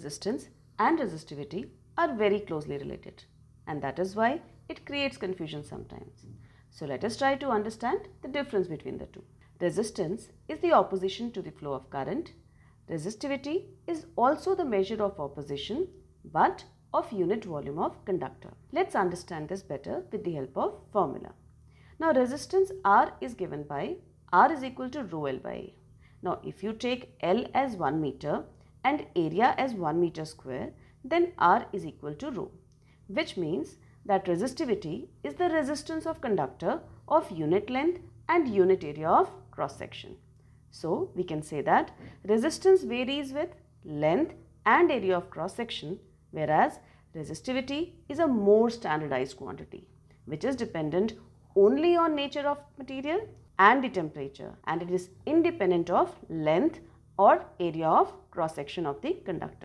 resistance and resistivity are very closely related and that is why it creates confusion sometimes. So let us try to understand the difference between the two. Resistance is the opposition to the flow of current. Resistivity is also the measure of opposition but of unit volume of conductor. Let's understand this better with the help of formula. Now resistance R is given by R is equal to rho L by A. Now if you take L as 1 meter and area as 1 meter square then R is equal to rho which means that resistivity is the resistance of conductor of unit length and unit area of cross section. So we can say that resistance varies with length and area of cross section whereas resistivity is a more standardized quantity which is dependent only on nature of material and the temperature and it is independent of length or area of cross section of the conductor.